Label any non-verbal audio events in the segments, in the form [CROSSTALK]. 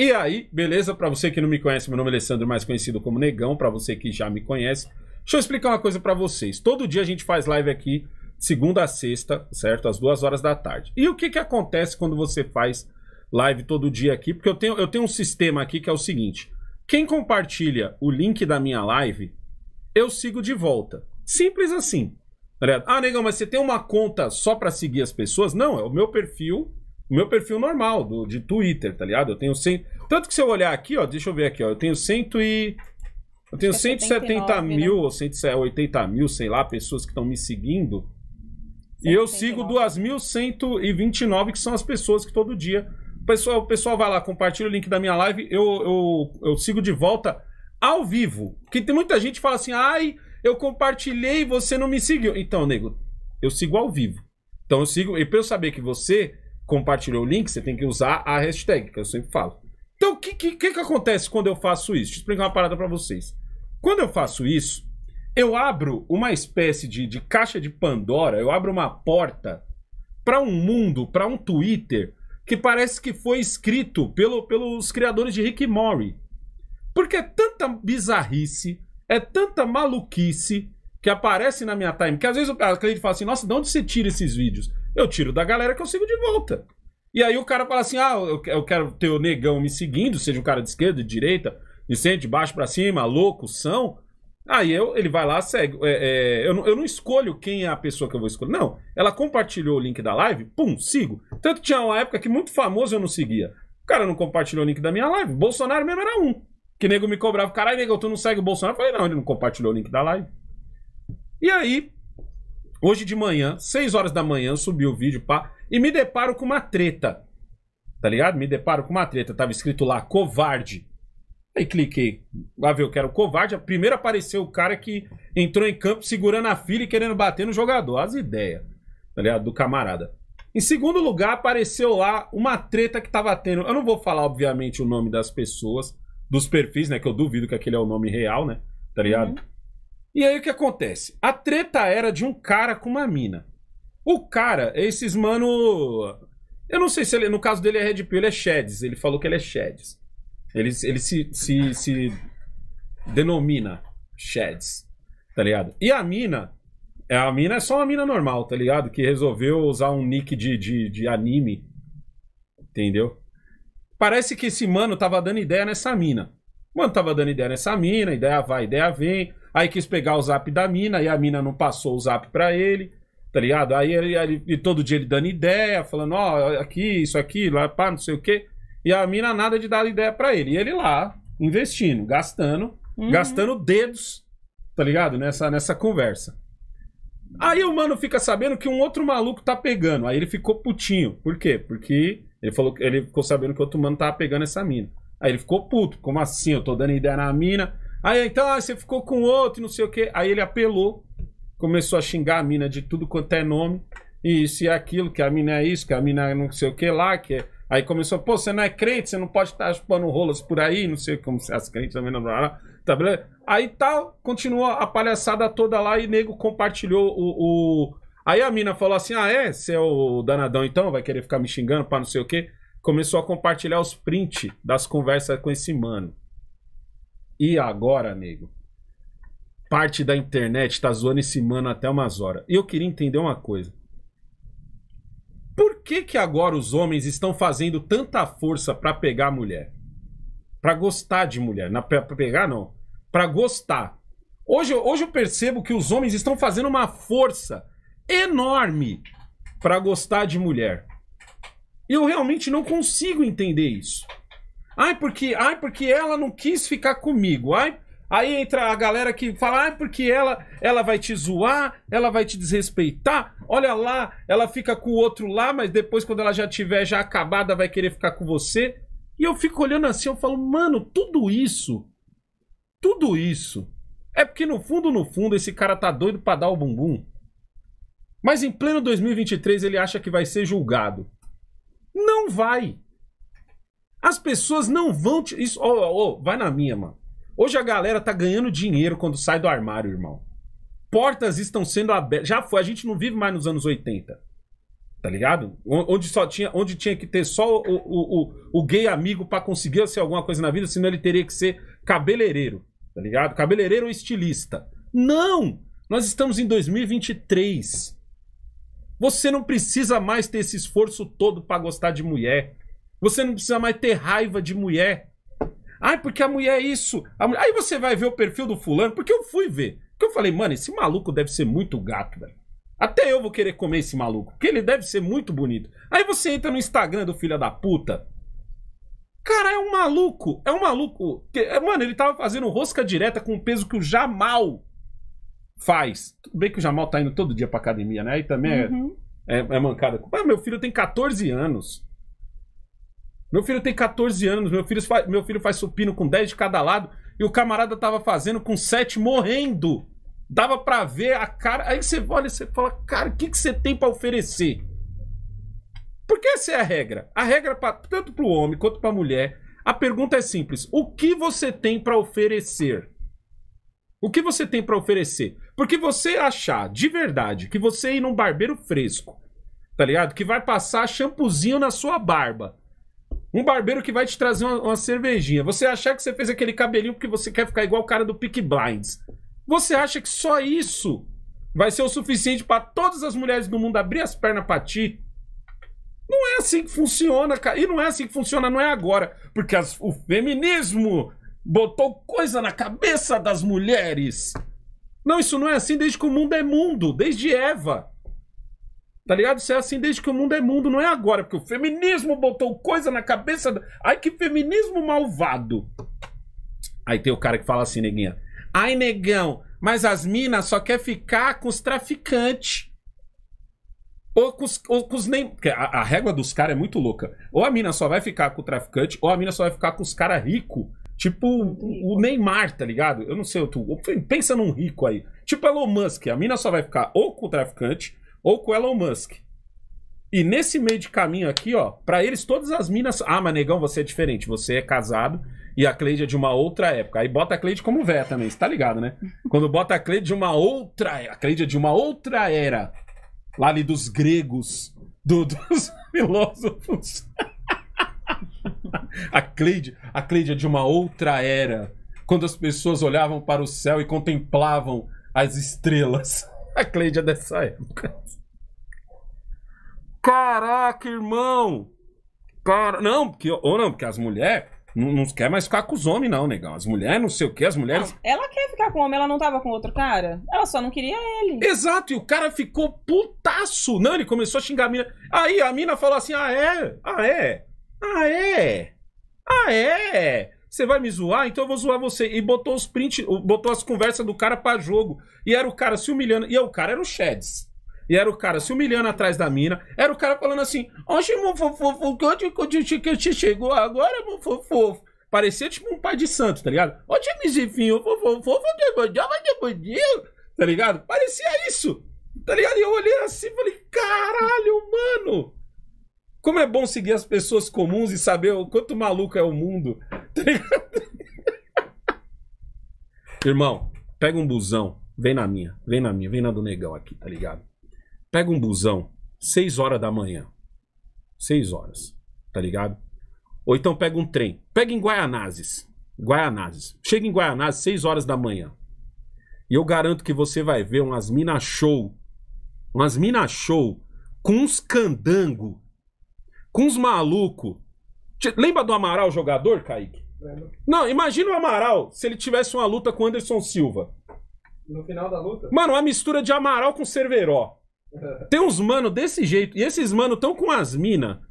E aí, beleza? Para você que não me conhece, meu nome é Alessandro, mais conhecido como Negão. Para você que já me conhece, deixa eu explicar uma coisa para vocês. Todo dia a gente faz live aqui, segunda a sexta, certo? Às duas horas da tarde. E o que que acontece quando você faz live todo dia aqui? Porque eu tenho, eu tenho um sistema aqui que é o seguinte: quem compartilha o link da minha live, eu sigo de volta. Simples assim. Tá ah, negão, mas você tem uma conta só para seguir as pessoas? Não, é o meu perfil o meu perfil normal, do, de Twitter, tá ligado? Eu tenho 100... Tanto que se eu olhar aqui, ó, deixa eu ver aqui, ó, eu tenho 100 e... Eu tenho 170 mil né? ou 180 mil, sei lá, pessoas que estão me seguindo. 179. E eu sigo 2.129, que são as pessoas que todo dia. O pessoal, o pessoal vai lá, compartilha o link da minha live, eu, eu, eu sigo de volta ao vivo. Porque tem muita gente que fala assim, ai, eu compartilhei e você não me seguiu. Então, nego, eu sigo ao vivo. Então eu sigo, e pra eu saber que você compartilhou o link, você tem que usar a hashtag, que eu sempre falo. Então, o que, que, que, acontece quando eu faço isso? Deixa eu explicar uma parada para vocês. Quando eu faço isso, eu abro uma espécie de, de caixa de Pandora, eu abro uma porta para um mundo, para um Twitter que parece que foi escrito pelo, pelos criadores de Rick Morty. Porque é tanta bizarrice, é tanta maluquice que aparece na minha time, que às vezes o cliente fala assim, nossa, de onde você tira esses vídeos? Eu tiro da galera que eu sigo de volta. E aí o cara fala assim: ah, eu quero ter o negão me seguindo, seja um cara de esquerda, de direita, de centro, de baixo para cima, louco, são. Aí eu, ele vai lá, segue. É, é, eu, não, eu não escolho quem é a pessoa que eu vou escolher. Não. Ela compartilhou o link da live, pum, sigo. Tanto tinha uma época que muito famoso eu não seguia. O cara não compartilhou o link da minha live. Bolsonaro mesmo era um. Que nego me cobrava, caralho, nego, tu não segue o Bolsonaro? Eu falei, não, ele não compartilhou o link da live. E aí, Hoje de manhã, 6 horas da manhã, subiu o vídeo, pá, e me deparo com uma treta. Tá ligado? Me deparo com uma treta. Tava escrito lá, covarde. Aí cliquei. Lá ver, eu quero covarde. Primeiro apareceu o cara que entrou em campo segurando a filha e querendo bater no jogador. As ideias, tá ligado? Do camarada. Em segundo lugar, apareceu lá uma treta que tava tendo. Eu não vou falar, obviamente, o nome das pessoas, dos perfis, né? Que eu duvido que aquele é o nome real, né? Tá ligado? Uhum. E aí o que acontece? A treta era de um cara com uma mina. O cara, esses mano. Eu não sei se ele. No caso dele é Red Pill, ele é Sheds. Ele falou que ele é Sheds. Ele, ele se, se, se denomina Sheds. Tá ligado? E a mina. A mina é só uma mina normal, tá ligado? Que resolveu usar um nick de, de, de anime. Entendeu? Parece que esse mano tava dando ideia nessa mina. Mano tava dando ideia nessa mina, ideia vai, ideia vem. Aí quis pegar o zap da mina, e a mina não passou o zap pra ele, tá ligado? Aí ele, ele e todo dia ele dando ideia, falando, ó, oh, aqui, isso aqui, lá, pá, não sei o quê. E a mina nada de dar ideia pra ele. E ele lá, investindo, gastando, uhum. gastando dedos, tá ligado? Nessa, nessa conversa. Aí o mano fica sabendo que um outro maluco tá pegando. Aí ele ficou putinho. Por quê? Porque ele falou ele ficou sabendo que outro mano tava pegando essa mina. Aí ele ficou puto. Como assim? Eu tô dando ideia na mina. Aí então ah, você ficou com outro, não sei o quê. Aí ele apelou, começou a xingar a mina de tudo quanto é nome. Isso e aquilo, que a mina é isso, que a mina é não sei o que lá, que é... Aí começou, pô, você não é crente, você não pode estar chupando rolas por aí, não sei como se as crentes também não. Tá beleza? Aí tal, continuou a palhaçada toda lá e nego compartilhou o, o. Aí a mina falou assim: ah, é? Você é o danadão então? Vai querer ficar me xingando pra não sei o quê? Começou a compartilhar os prints das conversas com esse mano. E agora, nego? Parte da internet tá zoando esse mano até umas horas. E eu queria entender uma coisa. Por que que agora os homens estão fazendo tanta força para pegar mulher? Para gostar de mulher. Na, pra pegar, não. Para gostar. Hoje, hoje eu percebo que os homens estão fazendo uma força enorme para gostar de mulher. Eu realmente não consigo entender isso. Ai, porque, ai, porque ela não quis ficar comigo. Ai, aí entra a galera que fala, ai, porque ela, ela vai te zoar, ela vai te desrespeitar. Olha lá, ela fica com o outro lá, mas depois quando ela já tiver já acabada vai querer ficar com você. E eu fico olhando assim, eu falo, mano, tudo isso, tudo isso é porque no fundo, no fundo, esse cara tá doido para dar o bumbum. Mas em pleno 2023 ele acha que vai ser julgado. Não vai. As pessoas não vão te. Isso, oh, oh, vai na minha, mano. Hoje a galera tá ganhando dinheiro quando sai do armário, irmão. Portas estão sendo abertas. Já foi, a gente não vive mais nos anos 80. Tá ligado? Onde só tinha, onde tinha que ter só o, o, o, o gay amigo para conseguir ser alguma coisa na vida, senão ele teria que ser cabeleireiro, tá ligado? Cabeleireiro ou estilista. Não! Nós estamos em 2023. Você não precisa mais ter esse esforço todo para gostar de mulher. Você não precisa mais ter raiva de mulher. Ai, porque a mulher é isso. Mulher... Aí você vai ver o perfil do fulano, porque eu fui ver. Porque eu falei, mano, esse maluco deve ser muito gato, velho. Até eu vou querer comer esse maluco, porque ele deve ser muito bonito. Aí você entra no Instagram do filho da puta. Cara, é um maluco. É um maluco. É, mano, ele tava fazendo rosca direta com o peso que o Jamal faz. Tudo bem que o Jamal tá indo todo dia pra academia, né? Aí também é, uhum. é, é, mancada. Ah, meu filho tem 14 anos. Meu filho tem 14 anos. Meu filho, faz, meu filho faz supino com 10 de cada lado. E o camarada tava fazendo com 7 morrendo. Dava para ver a cara. Aí você olha e você fala, cara, o que, que você tem para oferecer? Porque essa é a regra. A regra, pra, tanto para o homem quanto para a mulher, a pergunta é simples: o que você tem para oferecer? O que você tem para oferecer? Porque você achar de verdade que você ir num barbeiro fresco, tá ligado? Que vai passar shampoozinho na sua barba. Um barbeiro que vai te trazer uma, uma cervejinha. Você achar que você fez aquele cabelinho porque você quer ficar igual o cara do Peak Blinds. Você acha que só isso vai ser o suficiente para todas as mulheres do mundo abrir as pernas para ti? Não é assim que funciona, cara. E não é assim que funciona, não é agora. Porque as, o feminismo botou coisa na cabeça das mulheres. Não, isso não é assim desde que o mundo é mundo, desde Eva. Tá ligado? Isso é assim desde que o mundo é mundo, não é agora, porque o feminismo botou coisa na cabeça. Da... Ai, que feminismo malvado. Aí tem o cara que fala assim, neguinha. Ai, negão, mas as minas só quer ficar com os traficantes. Ou com os, ou com os nem. A, a régua dos caras é muito louca. Ou a mina só vai ficar com o traficante, ou a mina só vai ficar com os caras ricos. Tipo o, o Neymar, tá ligado? Eu não sei, tu, pensa num rico aí. Tipo Elon Musk. A mina só vai ficar ou com o traficante, ou com o Elon Musk. E nesse meio de caminho aqui, ó, para eles todas as minas. Ah, mas negão, você é diferente. Você é casado e a Cleide é de uma outra época. Aí bota a Cleide como véia também, você tá ligado, né? [LAUGHS] Quando bota a Cleide de uma outra. A Cleide é de uma outra era. Lá ali dos gregos, do, [LAUGHS] dos filósofos. [LAUGHS] a Cleide, a Cleide é de uma outra era. Quando as pessoas olhavam para o céu e contemplavam as estrelas. A Cleide é dessa época. Caraca, irmão! Cara, não, porque, ou não, porque as mulheres não, não, quer mais ficar com os homens, não, negão. As mulheres, não sei o que, as mulheres. Não, ela quer ficar com o homem, ela não tava com outro cara? Ela só não queria ele. Exato, e o cara ficou putaço. Não, ele começou a xingar a mina. Aí a mina falou assim: ah, é? Ah, é? Ah, é? Ah, é? Você vai me zoar? Então eu vou zoar você. E botou os prints, botou as conversas do cara pra jogo. E era o cara se humilhando. E o cara era o Sheds. E era o cara se humilhando atrás da mina. Era o cara falando assim: Oxe, meu fofo, que te chegou agora, meu fofo. Parecia tipo um pai de santo, tá ligado? Oxe, Mizifinho, fofo, fofo, tá ligado? Parecia isso, tá ligado? E eu olhei assim e falei: Caralho, mano. Como é bom seguir as pessoas comuns e saber o quanto maluco é o mundo, [LAUGHS] tá? Irmão, pega um busão, vem na minha, vem na minha, vem na do negão aqui, tá ligado? Pega um busão, 6 horas da manhã. 6 horas, tá ligado? Ou então pega um trem. Pega em Guaianazes. Guaianazes. Chega em Guaianazes 6 horas da manhã. E eu garanto que você vai ver umas mina show. Umas mina show com uns candango. Com uns maluco. Lembra do Amaral jogador, Kaique? Não, imagina o Amaral se ele tivesse uma luta com Anderson Silva. No final da luta? Mano, uma mistura de Amaral com Cerveró. [LAUGHS] Tem uns mano desse jeito. E esses mano tão com as mina,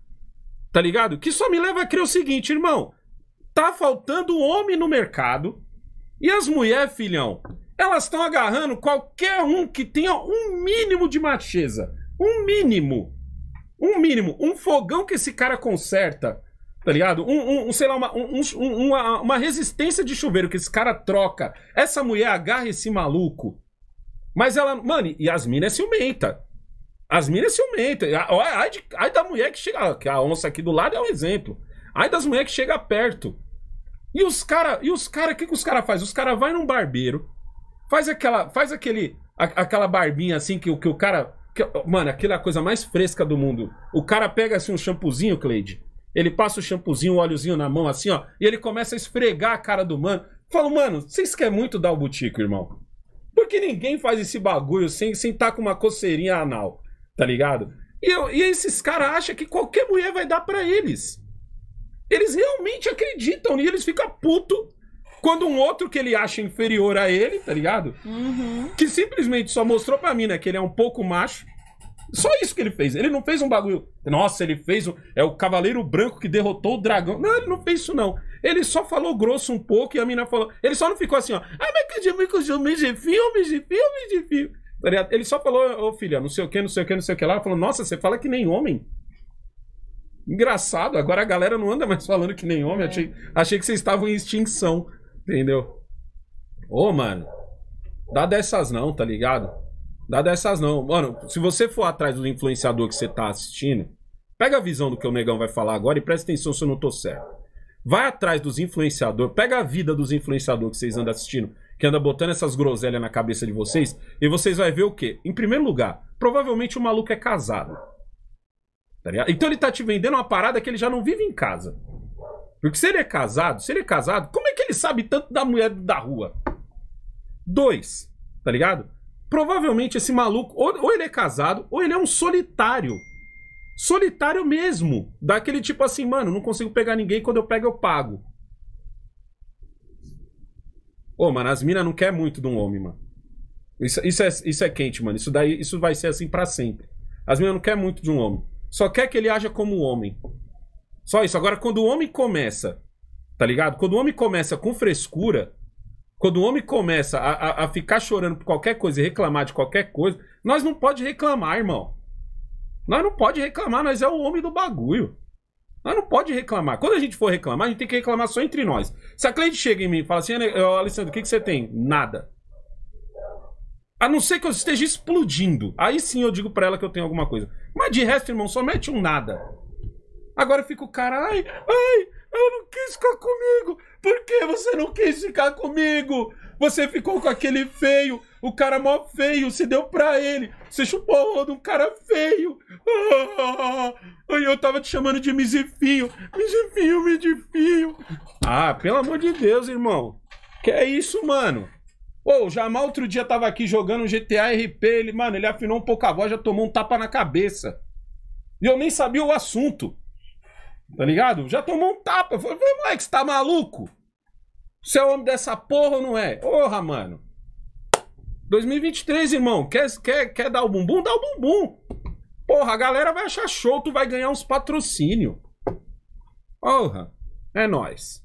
tá ligado? Que só me leva a crer o seguinte, irmão. Tá faltando homem no mercado. E as mulheres, filhão, elas estão agarrando qualquer um que tenha um mínimo de macheza. Um mínimo. Um mínimo. Um fogão que esse cara conserta. Tá ligado? Um, um sei lá, uma, um, uma, uma resistência de chuveiro que esse cara troca. Essa mulher agarra esse maluco. Mas ela. Mano, e as minas é ciumenta. As minas ciumentas. Ai, ai, da mulher que chega. Que a onça aqui do lado é um exemplo. Ai das mulheres que chega perto. E os cara, e os cara, o que, que os cara faz? Os cara vai num barbeiro, faz aquela, faz aquele, a, aquela barbinha assim que, que o cara Mano, aquilo é a coisa mais fresca do mundo. O cara pega assim um shampoozinho, Cleide. Ele passa o shampoozinho, o óleozinho na mão, assim, ó. E ele começa a esfregar a cara do mano. Fala, mano, vocês querem muito dar o butico, irmão? Porque ninguém faz esse bagulho sem sem tá com uma coceirinha anal, tá ligado? E, eu- e esses caras acham que qualquer mulher vai dar pra eles. Eles realmente acreditam e eles ficam puto quando um outro que ele acha inferior a ele, tá ligado? Uhum. que simplesmente só mostrou pra mim, né, que ele é um pouco macho. Só isso que ele fez. Ele não fez um bagulho. Nossa, ele fez um. É o Cavaleiro Branco que derrotou o dragão. Não, ele não fez isso, não. Ele só falou grosso um pouco e a mina falou. Ele só não ficou assim, ó. Ah, mas que de me de fio, me de fio, me de fio. Tá? Ele só falou, ô filha, não sei o que, não sei o que, não sei o que lá. Ela falou, nossa, você fala que nem homem. Engraçado, agora a galera não anda mais falando que nem homem. É. Achei, achei que vocês estavam em extinção. Entendeu? Ô, mano. Dá dessas não, tá ligado? Dá dessas não. Mano, se você for atrás do influenciador que você tá assistindo, pega a visão do que o negão vai falar agora e presta atenção se eu não tô certo. Vai atrás dos influenciadores, pega a vida dos influenciadores que vocês andam assistindo, que anda botando essas groselhas na cabeça de vocês, e vocês vai ver o quê? Em primeiro lugar, provavelmente o maluco é casado. Tá? Então ele tá te vendendo uma parada que ele já não vive em casa. Porque se ele é casado, se ele é casado, como é que ele sabe tanto da mulher da rua? Dois, tá ligado? Provavelmente esse maluco, ou, ou ele é casado, ou ele é um solitário. Solitário mesmo. Daquele tipo assim, mano, não consigo pegar ninguém, quando eu pego eu pago. Ô, mano, as minas não quer muito de um homem, mano. Isso, isso, é, isso é quente, mano. Isso daí, isso vai ser assim pra sempre. As minas não quer muito de um homem. Só quer que ele haja como homem. Só isso. Agora, quando o homem começa, tá ligado? Quando o homem começa com frescura, quando o homem começa a, a, a ficar chorando por qualquer coisa e reclamar de qualquer coisa, nós não pode reclamar, irmão. Nós não pode reclamar, nós é o homem do bagulho. Nós não pode reclamar. Quando a gente for reclamar, a gente tem que reclamar só entre nós. Se a cliente chega em mim e fala assim, "Ale- ô, Alessandro, o que, que você tem? Nada. A não ser que eu esteja explodindo. Aí sim eu digo pra ela que eu tenho alguma coisa. Mas de resto, irmão, só mete um nada. Agora fica o cara, ai, ai, eu não quis ficar comigo. Por que você não quis ficar comigo? Você ficou com aquele feio, o cara mó feio, você deu pra ele. Você chupou rola de um cara feio. [LAUGHS] Ai, eu tava te chamando de misifinho. Misifinho, misifinho. Ah, pelo amor de Deus, irmão. Que é isso, mano? Ô, o Jamal outro dia tava aqui jogando GTA RP, ele, mano, ele afinou um pouco a voz, já tomou um tapa na cabeça. E eu nem sabia o assunto. Tá ligado? Já tomou um tapa. Eu falei, moleque, você tá maluco? Você é homem dessa porra ou não é? Porra, mano. 2023, irmão. Quer, quer, quer dar o bumbum? Dá o bumbum. Porra, a galera vai achar show, tu vai ganhar uns patrocínio. Porra. É nóis.